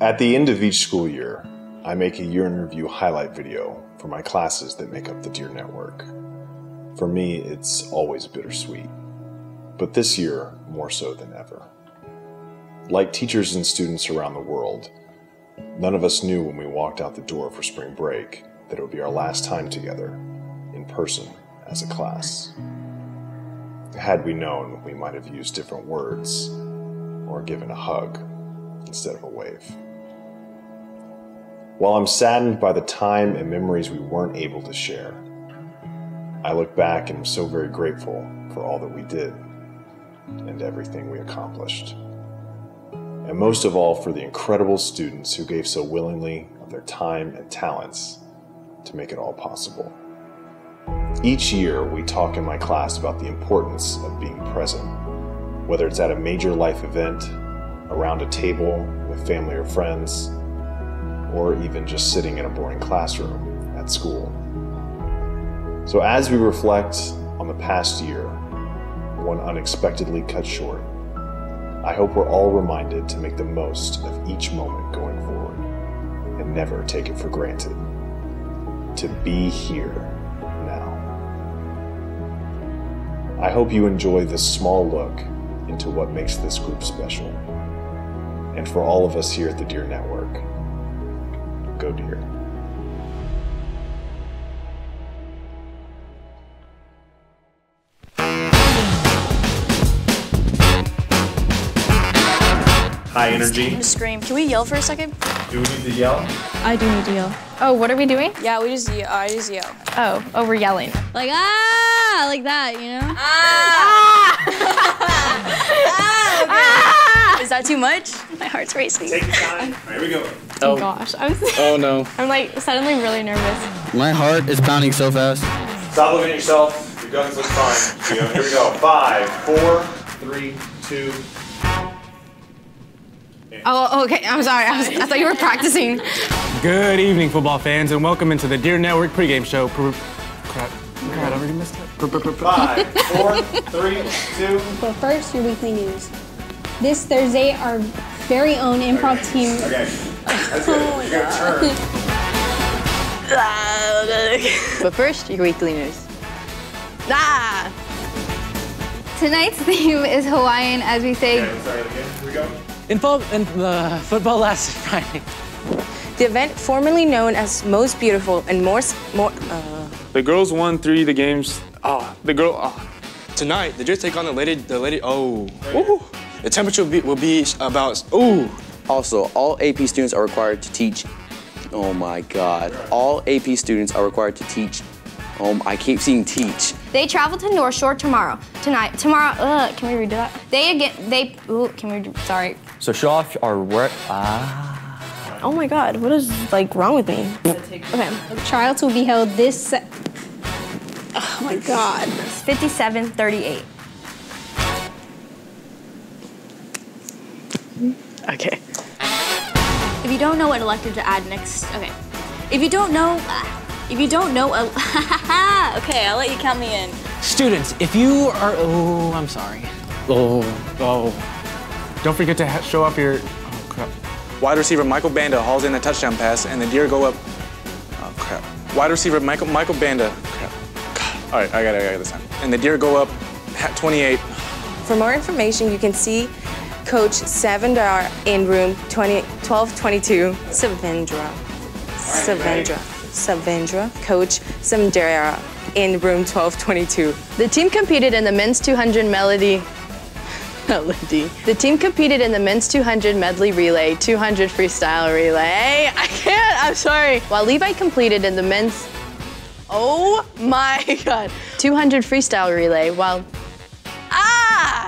At the end of each school year, I make a year in review highlight video for my classes that make up the Deer Network. For me, it's always bittersweet, but this year more so than ever. Like teachers and students around the world, none of us knew when we walked out the door for spring break that it would be our last time together, in person, as a class. Had we known, we might have used different words or given a hug instead of a wave. While I'm saddened by the time and memories we weren't able to share, I look back and am so very grateful for all that we did and everything we accomplished. And most of all, for the incredible students who gave so willingly of their time and talents to make it all possible. Each year, we talk in my class about the importance of being present, whether it's at a major life event, around a table with family or friends, or even just sitting in a boring classroom at school. So, as we reflect on the past year, one unexpectedly cut short, I hope we're all reminded to make the most of each moment going forward and never take it for granted. To be here now. I hope you enjoy this small look into what makes this group special. And for all of us here at the Deer Network, go Deer. High energy. Scream. Can we yell for a second? Do we need to yell? I do need to yell. Oh, what are we doing? Yeah, we just yell. I just yell. Oh, oh, we're yelling. Like ah, like that, you know? Ah. Is that too much? My heart's racing. Take your time. All right, here we go. Oh, oh gosh, I'm. Oh no. I'm like suddenly really nervous. My heart is pounding so fast. Stop looking at yourself. Your guns look fine. Here we go. Here we go. Five, four, three, two. Oh, okay. I'm sorry. I, was, I thought you were practicing. Good evening, football fans, and welcome into the Deer Network pregame show. Pr- crap, crap, I already missed it. Five, four, three, two. But first, your weekly news. This Thursday, our very own improv team. Okay. That's good. Your turn. But first, your weekly news. Ah! Tonight's theme is Hawaiian as we say Okay, sorry again. Here we go. In, fo- in uh, football last Friday. The event, formerly known as Most Beautiful and More, more uh, The girls won three of the games. Oh, the girl. Oh. Tonight, the just take on the lady. The lady. Oh. Ooh. The temperature will be, will be about. Ooh. Also, all AP students are required to teach. Oh my God. All AP students are required to teach. Um, I keep seeing teach. They travel to North Shore tomorrow. Tonight. Tomorrow. Ugh, can we redo that? They again. They. Ooh, can we? Sorry. So show off our work. Ah. Oh my God. What is like wrong with me? Okay. Trials will be held this. Oh my God. 5738. okay. If you don't know what elective to add next, okay. If you don't know, ah, if you don't know, okay, I'll let you count me in. Students, if you are. Oh, I'm sorry. Oh, oh. Don't forget to show off your. Oh, crap. Wide receiver Michael Banda hauls in a touchdown pass, and the deer go up. Oh crap. Wide receiver Michael Michael Banda. Crap. All right, I got it. I got it this time. And the deer go up. ha- 28. For more information, you can see Coach Savendra in room 20, 1222. Savendra. Savendra. Savendra. Coach Savendra in room 1222. The team competed in the men's 200 melody. Melody. The team competed in the men's 200 medley relay, 200 freestyle relay. I can't. I'm sorry. While Levi completed in the men's. Oh my God. 200 freestyle relay. While.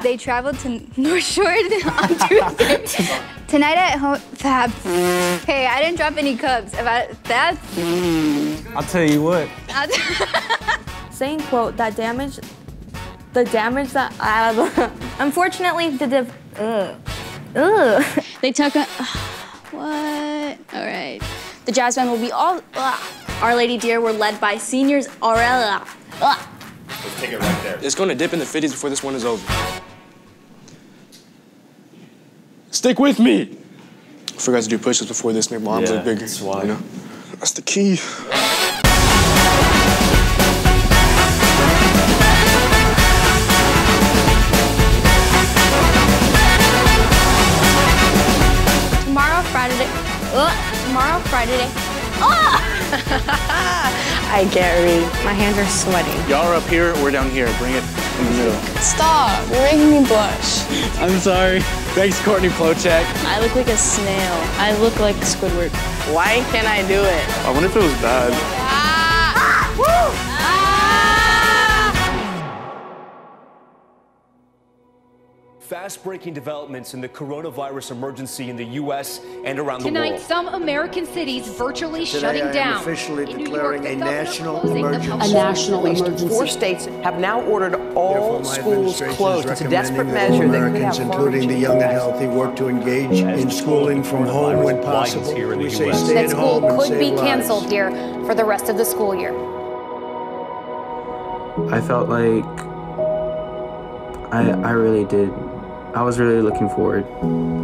They traveled to North Shore on Tuesday. Tonight at home, Fab. Hey, I didn't drop any cups. About that. I'll tell you what. saying quote that damage the damage that unfortunately the div ugh. Ugh. They took a. what? All right. The jazz band will be all. ugh. Our Lady Deer were led by seniors Aurela. Ugh. Let's take it right there. It's going to dip in the 50s before this one is over. Stick with me. I forgot to do push-ups before this. Make my arms Yeah, look bigger. that's why. You know? That's the key. Tomorrow, Friday. Ugh, tomorrow, Friday. Ah! I can't read. My hands are sweating. Y'all are up here, we're down here. Bring it in the middle. Stop. You're making me blush. I'm sorry. Thanks, Courtney Plochek. I look like a snail. I look like Squidward. Why can't I do it? I wonder if it was bad. Ah! Fast-breaking developments in the coronavirus emergency in the U.S. and around Tonight, the world. Tonight, some American cities virtually Today, shutting I am down. officially In declaring York, a national emergency. A national emergency. Four states have now ordered all schools closed. is It's a desperate recommending measure all that Americans, including the young and healthy, work to engage in schooling from home when possible. here in the We say stay That at school home could save be canceled here for the rest of the school year. I felt like I, I really did. I was really looking forward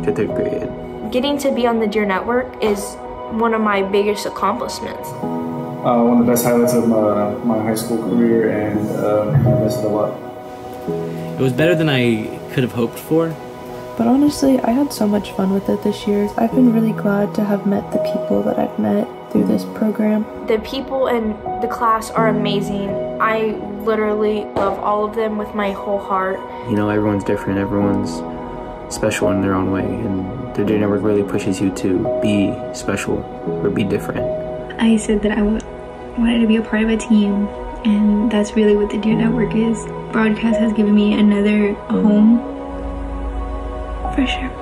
to third period. Getting to be on the Deer Network is one of my biggest accomplishments. uh, one of the best highlights of my, my high school career, and um, I miss it a lot. It was better than I could have hoped for. But honestly, I had so much fun with it this year. I've been really glad to have met the people that I've met through this program. The people in the class are amazing. I literally love all of them with my whole heart. You know, everyone's different, everyone's special in their own way, and the Deer Network really pushes you to be special or be different. I said that I w- wanted to be a part of a team, and that's really what the Deer Network is. Broadcast has given me another home, for sure.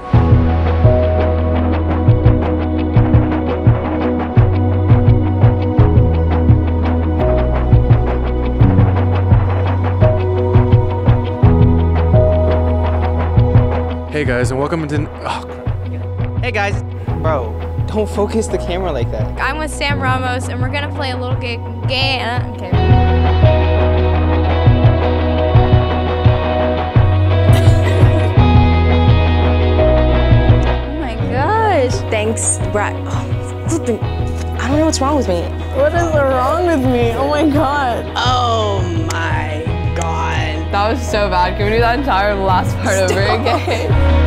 Hey guys, and welcome to. Oh. Hey guys. Bro, don't focus the camera like that. I'm with Sam Ramos, and we're gonna play a little game. Ga- okay. Oh my gosh. Thanks, Brad. Oh, I don't know what's wrong with me. What is wrong with me? Oh my god. Oh my god. That was so bad. Can we do that entire last part over again?